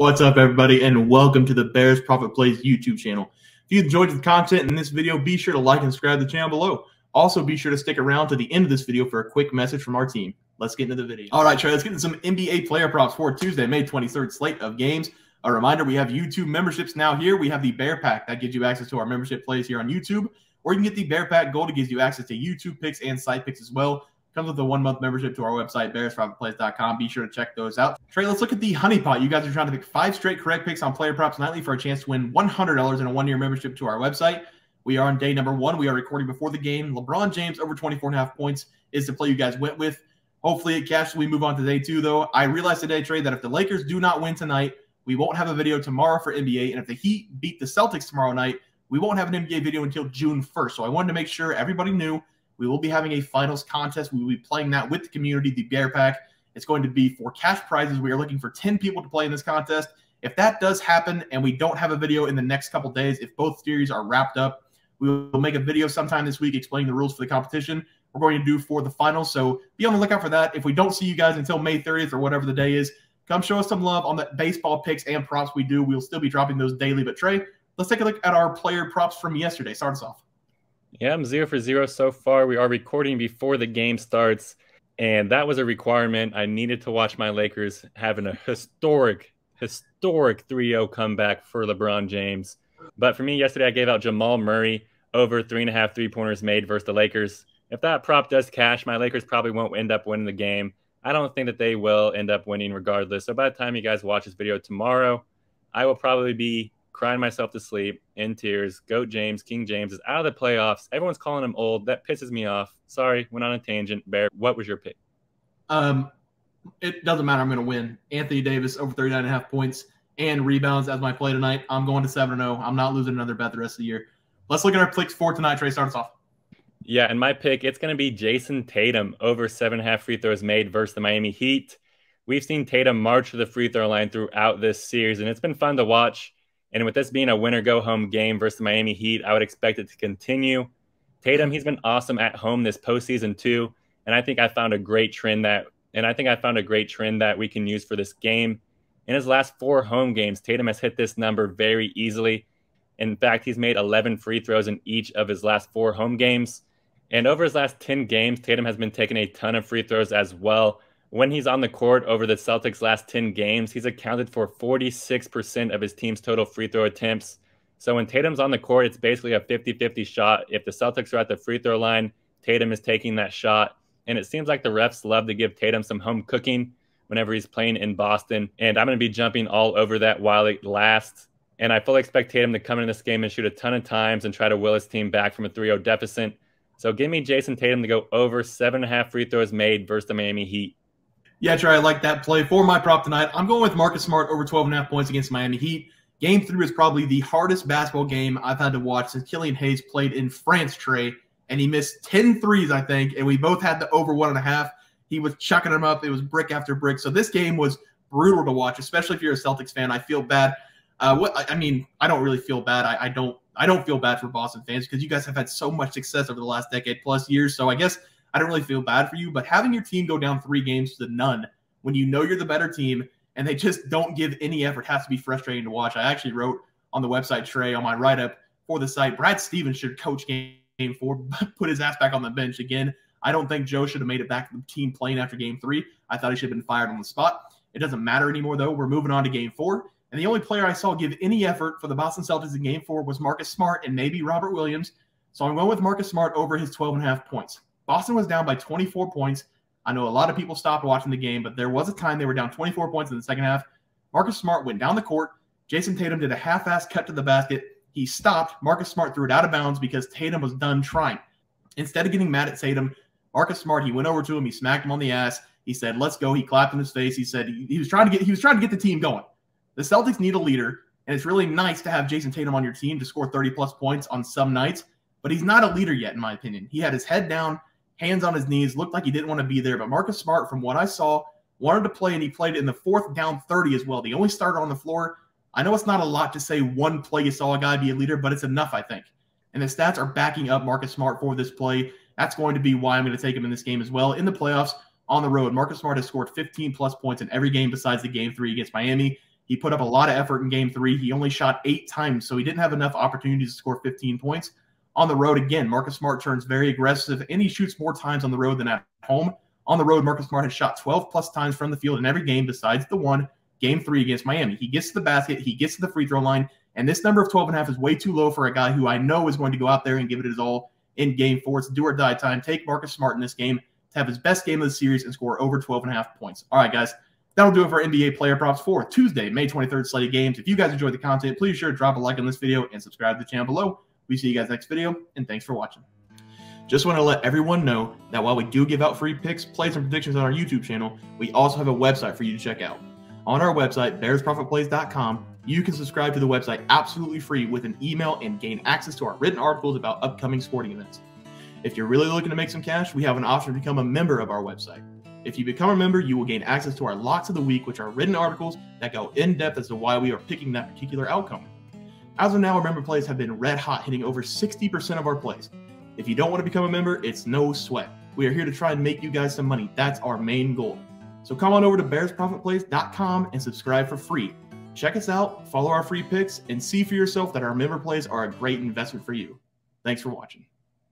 What's up, everybody, and welcome to the Bears Profit Plays YouTube channel. If you enjoyed the content in this video, be sure to like and subscribe to the channel below. Also, be sure to stick around to the end of this video for a quick message from our team. Let's get into the video. All right, Trey, let's get into some NBA player props for Tuesday, May 23rd slate of games. A reminder, we have YouTube memberships now here. We have the Bear Pack that gives you access to our membership plays here on YouTube, or you can get the Bear Pack Gold that gives you access to YouTube picks and site picks as well. Comes with a one month membership to our website, bearsprofitplays.com. Be sure to check those out. Trey, let's look at the honeypot. You guys are trying to pick five straight correct picks on player props nightly for a chance to win $100 in a one year membership to our website. We are on day number one. We are recording before the game. LeBron James over 24 and a half points is the play you guys went with. Hopefully it cashes. We move on to day two, though. I realized today, Trey, that if the Lakers do not win tonight, we won't have a video tomorrow for NBA. And if the Heat beat the Celtics tomorrow night, we won't have an NBA video until June 1st. So I wanted to make sure everybody knew we will be having a finals contest. We will be playing that with the community, the Bear Pack. It's going to be for cash prizes. We are looking for 10 people to play in this contest. If that does happen and we don't have a video in the next couple days, if both series are wrapped up, we will make a video sometime this week explaining the rules for the competition we're going to do for the finals. So be on the lookout for that. If we don't see you guys until May 30th or whatever the day is, come show us some love on the baseball picks and props we do. We'll still be dropping those daily. But Trey, let's take a look at our player props from yesterday. Start us off. Yeah, I'm zero for zero so far. We are recording before the game starts, and that was a requirement. I needed to watch my Lakers having a historic, historic 3 0 comeback for LeBron James. But for me, yesterday, I gave out Jamal Murray over three and a half three pointers made versus the Lakers. If that prop does cash, my Lakers probably won't end up winning the game. I don't think that they will end up winning regardless. So by the time you guys watch this video tomorrow, I will probably be crying myself to sleep in tears. Goat James, King James is out of the playoffs. Everyone's calling him old. That pisses me off. Sorry, went on a tangent. Bear, what was your pick? Um, it doesn't matter. I'm going to win. Anthony Davis over 39 and a half points and rebounds as my play tonight. I'm going to 7 0. I'm not losing another bet the rest of the year. Let's look at our picks for tonight. Trey, start us off. Yeah, and my pick, it's going to be Jayson Tatum over seven and a half free throws made versus the Miami Heat. We've seen Tatum march to the free throw line throughout this series, and it's been fun to watch. And with this being a winner go home game versus the Miami Heat, I would expect it to continue. Tatum, he's been awesome at home this postseason too, and I think I found a great trend that, and I think I found a great trend that we can use for this game. In his last four home games, Tatum has hit this number very easily. In fact, he's made 11 free throws in each of his last four home games. And over his last 10 games, Tatum has been taking a ton of free throws as well when he's on the court over the Celtics' last 10 games, he's accounted for 46% of his team's total free throw attempts. So when Tatum's on the court, it's basically a 50 50 shot. If the Celtics are at the free throw line, Tatum is taking that shot. And it seems like the refs love to give Tatum some home cooking whenever he's playing in Boston. And I'm going to be jumping all over that while it lasts. And I fully expect Tatum to come in this game and shoot a ton of times and try to will his team back from a 3 0 deficit. So give me Jayson Tatum to go over seven and a half free throws made versus the Miami Heat. Yeah, Trey, I like that play for my prop tonight. I'm going with Marcus Smart over 12 and a half points against Miami Heat. Game three is probably the hardest basketball game I've had to watch since Killian Hayes played in France, Trey, and he missed 10 threes, I think, and we both had the over one and a half. He was chucking them up. It was brick after brick. So this game was brutal to watch, especially if you're a Celtics fan. I feel bad. Uh, what I mean, I don't really feel bad. I, I don't. I don't feel bad for Boston fans because you guys have had so much success over the last decade plus years. So I guess I don't really feel bad for you, but having your team go down three games to none when you know you're the better team and they just don't give any effort has to be frustrating to watch. I actually wrote on the website Trey on my write up for the site. Brad Stevens should coach game, four, put his ass back on the bench again. I don't think Joe should have made it back to the team playing after game three. I thought he should have been fired on the spot. It doesn't matter anymore, though. We're moving on to game four. And the only player I saw give any effort for the Boston Celtics in game four was Marcus Smart and maybe Robert Williams. So I'm going with Marcus Smart over his 12 and a half points. Boston was down by 24 points. I know a lot of people stopped watching the game, but there was a time they were down 24 points in the second half. Marcus Smart went down the court. Jayson Tatum did a half ass cut to the basket. He stopped. Marcus Smart threw it out of bounds because Tatum was done trying. Instead of getting mad at Tatum, Marcus Smart, he went over to him. He smacked him on the ass. He said, "Let's go." He clapped in his face. He said he, he was trying to get he was trying to get the team going. The Celtics need a leader, and it's really nice to have Jayson Tatum on your team to score 30 plus points on some nights. But he's not a leader yet, in my opinion. He had his head down hands on his knees, looked like he didn't want to be there. But Marcus Smart, from what I saw, wanted to play, and he played in the fourth down 30 as well. The only starter on the floor. I know it's not a lot to say one play you saw a guy be a leader, but it's enough, I think. And the stats are backing up Marcus Smart for this play. That's going to be why I'm going to take him in this game as well. In the playoffs, on the road, Marcus Smart has scored 15 plus points in every game besides the game three against Miami. He put up a lot of effort in game three. He only shot eight times, so he didn't have enough opportunities to score 15 points. On the road, again, Marcus Smart turns very aggressive and he shoots more times on the road than at home. On the road, Marcus Smart has shot 12 plus times from the field in every game besides the one, game three against Miami. He gets to the basket, he gets to the free throw line, and this number of 12 and a half is way too low for a guy who I know is going to go out there and give it his all in game four. It's do or die time. Take Marcus Smart in this game to have his best game of the series and score over 12 and a half points. All right, guys. That'll do it for NBA player props for Tuesday, May 23rd slate of games. If you guys enjoyed the content, please sure to drop a like on this video and subscribe to the channel below. We see you guys next video, and thanks for watching. Just want to let everyone know that while we do give out free picks, plays, and predictions on our YouTube channel, we also have a website for you to check out. On our website, bearsprofitplays.com, you can subscribe to the website absolutely free with an email and gain access to our written articles about upcoming sporting events. If you're really looking to make some cash, we have an option to become a member of our website. If you become a member, you will gain access to our locks of the week, which are written articles that go in depth as to why we are picking that particular outcome. As of now, our member plays have been red hot, hitting over 60% of our plays. If you don't want to become a member, it's no sweat. We are here to try and make you guys some money. That's our main goal. So come on over to bearsprofitplays.com and subscribe for free. Check us out, follow our free picks, and see for yourself that our member plays are a great investment for you. Thanks for watching.